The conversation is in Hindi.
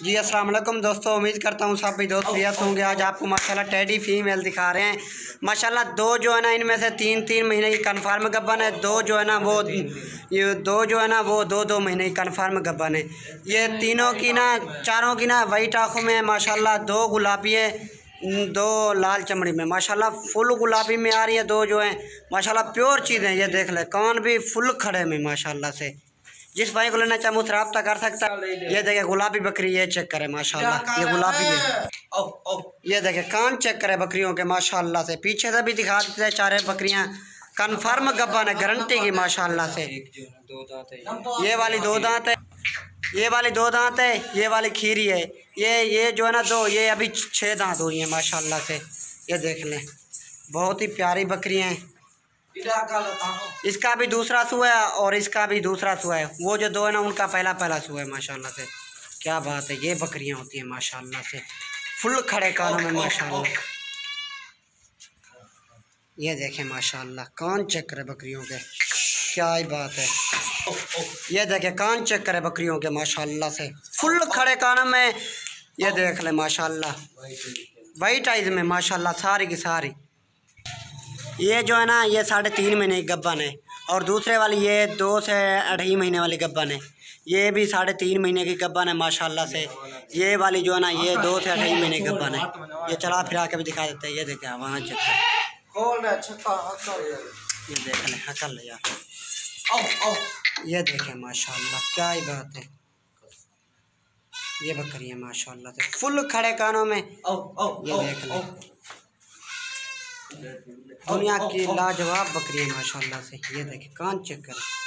जी वालेकुम दोस्तों, उम्मीद करता हूँ सब भी दोस्त व्यस्त होंगे। आज आपको माशाल्लाह टेडी फीमेल दिखा रहे हैं। माशाल्लाह दो जो है ना, इनमें से तीन तीन महीने की कन्फर्म गब्बन है। दो जो है ना, वो, ये दो जो है ना, वो दो दो महीने की कन्फर्म गब्बन है। ये तीनों की ना, चारों की ना, वाइट आँखों में माशाल्लाह दो गुलाबी है, दो लाल चमड़ी में। माशाल्लाह फुल गुलाबी में आ रही है दो जो हैं। माशाल्लाह प्योर चीज़ें ये देख ले, कौन भी फुल खड़े में माशाल्लाह से। जिस भाई को लेना चाहे मुझसे रब्ता कर सकता है। ये देखे गुलाबी बकरी ये चेक करे माशाल्लाह। ये गुलाबी है। ये देखे कान चेक करे बकरियों के माशाल्लाह से। पीछे से भी दिखा देते हैं चारे बकरियाँ। कन्फर्म गब्बा ने गारंटी की माशाल्लाह से। ये वाली दो दांत है। ये वाली दो दांत है ये वाली खीरी है। ये ये जो है ना दो ये अभी छः दांत हुई हैं माशाल्लाह से। ये देख लें। बहुत ही प्यारी बकरियाँ हैं। इसका भी दूसरा सुआ है और इसका भी दूसरा सुआ है। वो जो दो है ना, उनका पहला पहला सुआ है, माशाल्लाह से। क्या बात है, ये बकरियाँ होती हैं, माशाल्लाह से। फुल खड़े कानों में, माशाल्लाह। ये देखें, माशाल्लाह, कान चेक करे बकरियों के। क्या ही बात है। ये देखें, कान चेक करे बकरियों के, माशाल्लाह से। फुल खड़े कानों में, ये देख ले, माशाल्लाह। वाइट आइज़ में, माशाल्लाह, सारी की सारी। ये जो है ना ये साढ़े तीन महीने की गब्बन है। और दूसरे वाली ये दो से अढ़ाई महीने वाली गब्बन है। ये भी साढ़े तीन महीने की गब्बन है माशाल्लाह से। ये वाली जो है ना ये दो से अढ़ाई महीने की गब्बन है। ये चला फिरा के भी दिखा देते हैं। ये देखे वहाँ चेक ये देख लें हकल यार। ये देखें माशाल्लाह क्या ही बात है। ये बकरी है माशाल्लाह से। फुल खड़े कानों में। ओ, ओ, ये देख लें। दुनिया की लाजवाब बकरी है माशाल्लाह से। ये देखिए कान चेक करें।